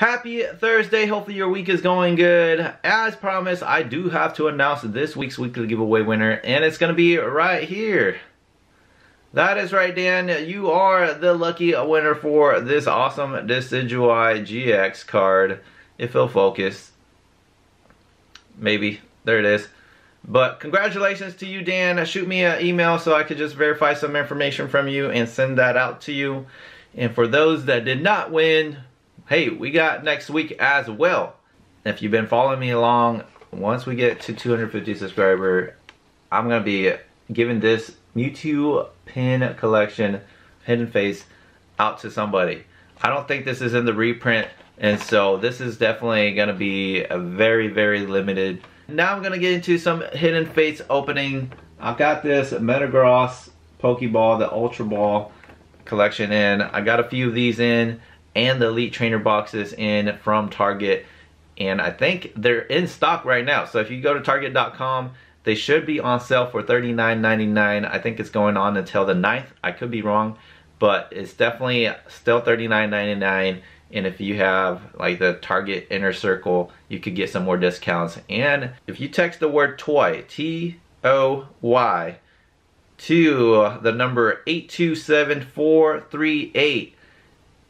Happy Thursday. Hopefully your week is going good. As promised, I do have to announce this week's weekly giveaway winner, and it's going to be right here. That is right, Dan. You are the lucky winner for this awesome Decidueye GX card. If it'll focus. Maybe. There it is. But congratulations to you, Dan. Shoot me an email so I could just verify some information from you and send that out to you. And for those that did not win, hey, we got next week as well. If you've been following me along, once we get to 250 subscriber, I'm going to be giving this Mewtwo pin collection hidden fates out to somebody. I don't think this is in the reprint, and so this is definitely going to be a very, very limited. Now I'm going to get into some hidden fates opening. I've got this Metagross Pokeball, the Ultra Ball collection in. I got a few of these in and the Elite Trainer boxes in from Target. And I think they're in stock right now. So if you go to Target.com, they should be on sale for $39.99. I think it's going on until the 9th. I could be wrong, but it's definitely still $39.99. And if you have like the Target inner circle, you could get some more discounts. And if you text the word toy, T-O-Y, to the number 827438,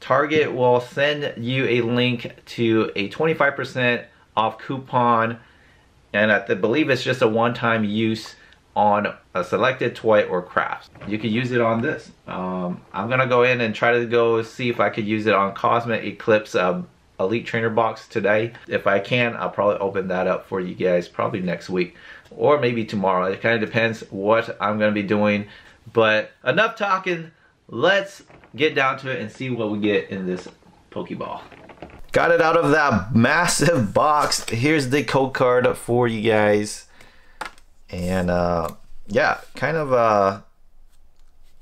Target will send you a link to a 25% off coupon and I believe it's just a one-time use on a selected toy or craft. You could use it on this. Um, I'm gonna go in and try to go see if I could use it on Cosmic Eclipse um, Elite Trainer box today. If I can, I'll probably open that up for you guys probably next week or maybe tomorrow. It kind of depends what I'm gonna be doing. But enough talking, let's get down to it and see what we get in this Pokeball. Got it out of that massive box. Here's the code card for you guys. And uh, yeah, kind of uh,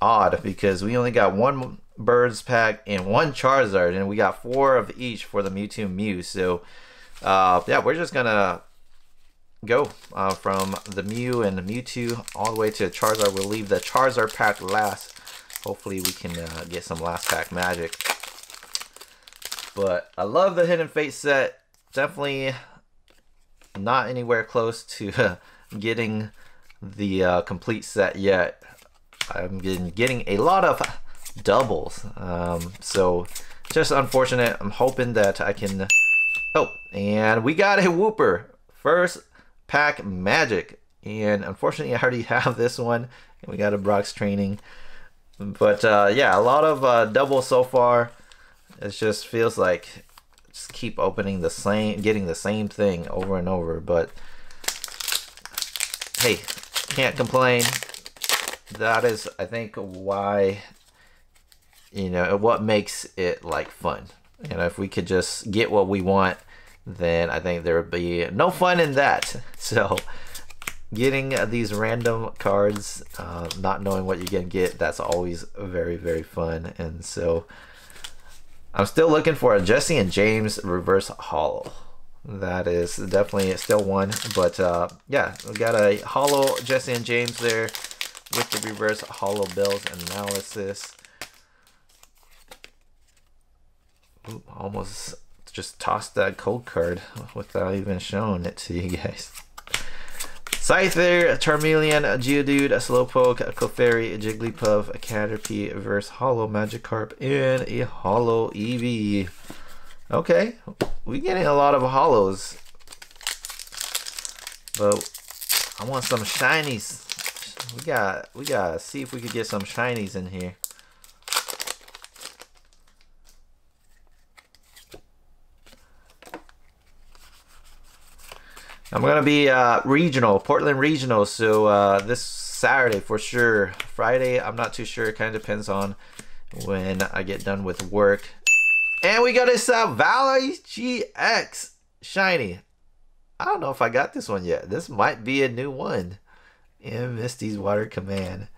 odd because we only got one Birds pack and one Charizard. And we got four of each for the Mewtwo Mew. So uh, yeah, we're just going to go uh, from the Mew and the Mewtwo all the way to Charizard. We'll leave the Charizard pack last. Hopefully we can uh, get some last pack magic. But I love the Hidden Fate set. Definitely not anywhere close to getting the uh, complete set yet. I'm getting, getting a lot of doubles. Um, so just unfortunate. I'm hoping that I can... Oh, and we got a Wooper. First pack magic. And unfortunately, I already have this one. And We got a Brock's training. But uh, yeah, a lot of uh, doubles so far. It just feels like just keep opening the same, getting the same thing over and over. But hey, can't complain. That is, I think, why you know what makes it like fun. You know, if we could just get what we want, then I think there would be no fun in that. So getting these random cards, uh, not knowing what you're gonna get, that's always very, very fun. And so I'm still looking for a Jesse and James reverse holo. That is definitely still one, but uh, yeah, we got a holo Jesse and James there with the reverse holo bills analysis. Ooh, almost just tossed that code card without even showing it to you guys. Scyther, Charmeleon, Geodude, a Slowpoke, a Clefairy, Jigglypuff, a Caterpie, Verse Holo Magikarp, and a Holo Eevee. Okay, we're getting a lot of holos. But I want some shinies. We got we gotta see if we could get some shinies in here. I'm gonna be uh, regional, Portland regional. So uh, this Saturday for sure. Friday, I'm not too sure. It kind of depends on when I get done with work. And we got a Valley GX shiny. I don't know if I got this one yet. This might be a new one. In Misty's Water Command.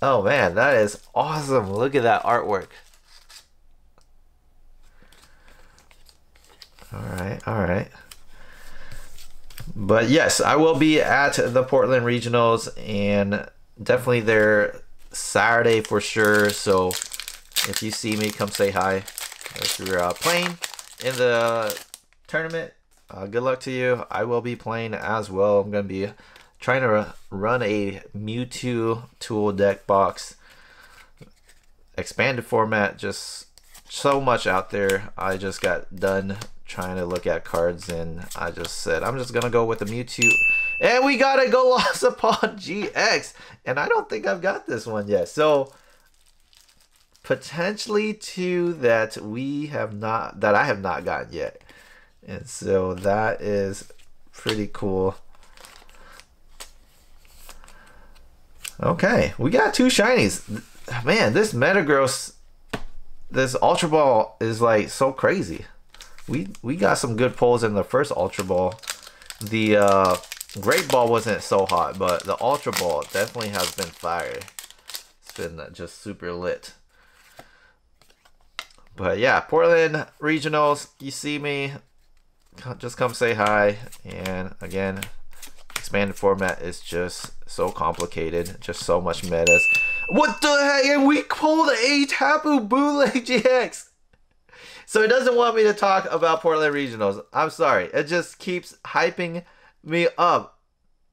Oh man, that is awesome. Look at that artwork. All right, all right. But yes, I will be at the Portland Regionals and definitely there Saturday for sure. So if you see me, come say hi. If you're uh, playing, in the tournament. Uh, good luck to you. I will be playing as well. I'm going to be trying to run a Mewtwo tool deck box. Expanded format, just so much out there. I just got done trying to look at cards and I just said, I'm just to go with the Mewtwo. And we got a Golisopod GX. And I don't think I've got this one yet. So potentially two that we have not, that I have not gotten yet. And so that is pretty cool. Okay, we got two shinies. Man, this Metagross, this Ultra Ball is like so crazy. We we got some good pulls in the first Ultra Ball. The uh, Great Ball wasn't so hot, but the Ultra Ball definitely has been fire. It's been just super lit. But yeah, Portland Regionals, you see me, just come say hi. And again, expanded format is just so complicated, just so much metas. What the heck? And we pulled a Tapu Bulu GX. So it doesn't want me to talk about Portland Regionals. I'm sorry. It just keeps hyping me up.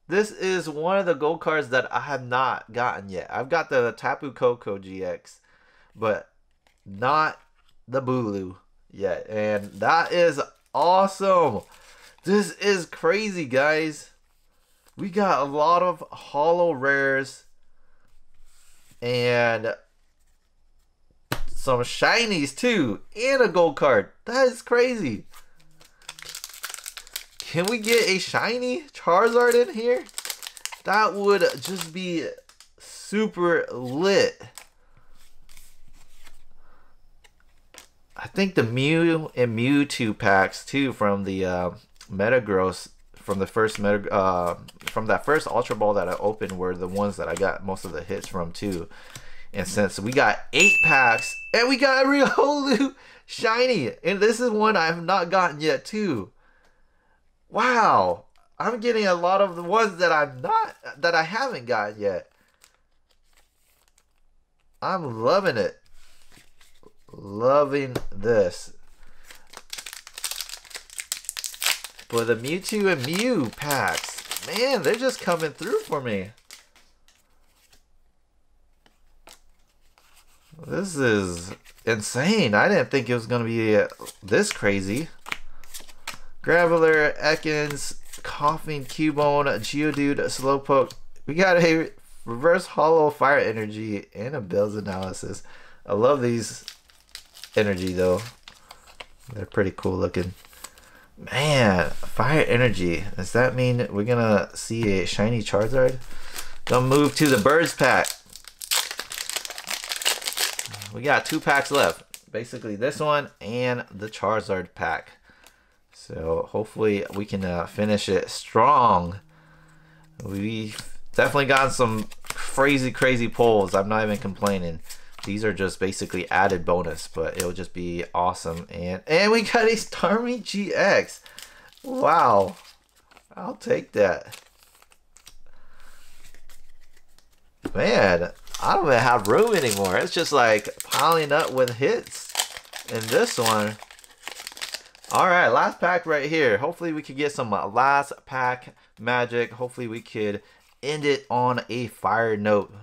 This is one of the gold cards that I have not gotten yet. I've got the Tapu Koko GX, but not the Bulu yet. And that is awesome. This is crazy, guys. We got a lot of holo rares and some shinies too, and a gold card. That is crazy. Can we get a shiny Charizard in here? That would just be super lit. I think the Mew and Mewtwo packs too from the uh, Metagross from the first Meta uh, from that first Ultra Ball that I opened were the ones that I got most of the hits from too. And since we got eight packs and we got a Riolu shiny, and this is one I have not gotten yet too. Wow, I'm getting a lot of the ones that I'm not that I haven't gotten yet. I'm loving it loving this. But the Mewtwo and Mew packs, man, they're just coming through for me. This is insane. I didn't think it was going to be uh, this crazy. Graveler, Ekans, Koffing, Cubone, Geodude, Slowpoke. We got a reverse holo fire energy and a Bill's analysis. I love these energy though. They're pretty cool looking. Man, fire energy. Does that mean we're gonna see a shiny Charizard? Gonna move to the birds pack. We got two packs left. Basically this one and the Charizard pack. So hopefully we can uh, finish it strong. We've definitely gotten some crazy, crazy pulls. I'm not even complaining. These are just basically added bonus, but it'll just be awesome. And and we got a Starmie GX. Wow. I'll take that. Man, I don't even have room anymore. It's just like piling up with hits in this one. All right, last pack right here. Hopefully we could get some uh, last pack magic. Hopefully we could end it on a fire note.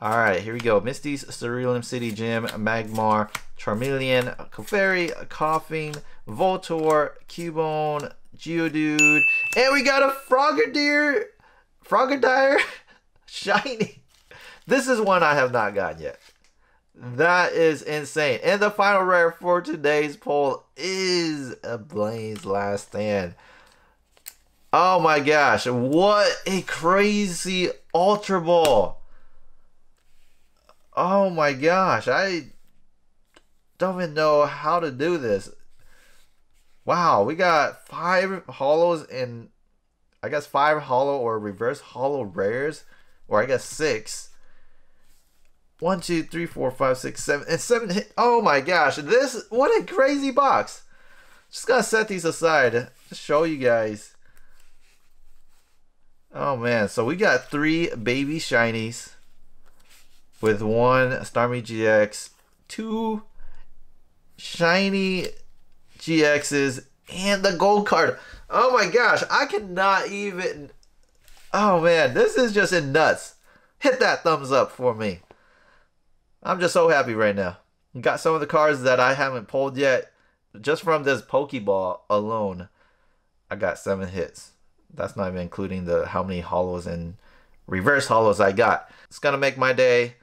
Alright, here we go. Misty's Cerulean City Gym, Magmar, Charmeleon, Clefairy, Koffing, Voltorb, Cubone, Geodude, and we got a Frogadier, Frogadier Shiny. This is one I have not gotten yet. That is insane. And the final rare for today's poll is a Blaine's Last Stand. Oh my gosh, what a crazy Ultra Ball. Oh my gosh, I don't even know how to do this. Wow, we got five holos and I guess five holo or reverse holo rares, or I guess six. One, two, three, four, five, six, seven, and seven hit. Oh my gosh, this what a crazy box. Just gotta set these aside to show you guys. Oh man, so we got three baby shinies with one Starmie GX, two shiny GXs, and the gold card. Oh my gosh, I cannot even. Oh man, this is just nuts. Hit that thumbs up for me. I'm just so happy right now. Got some of the cards that I haven't pulled yet. Just from this Pokeball alone, I got seven hits. That's not even including the how many holos and reverse holos I got. It's gonna make my day.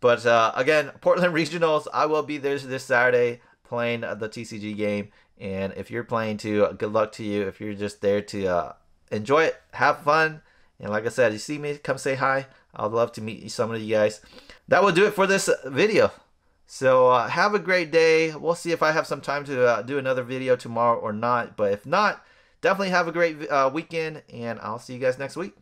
But uh, again, Portland Regionals, I will be there this Saturday playing the TCG game. And if you're playing too, good luck to you. If you're just there to uh, enjoy it, have fun, and like I said, you see me, come say hi. I'd love to meet some of you guys. That will do it for this video. So uh, have a great day. We'll see if I have some time to uh, do another video tomorrow or not. But if not, definitely have a great uh, weekend, and I'll see you guys next week.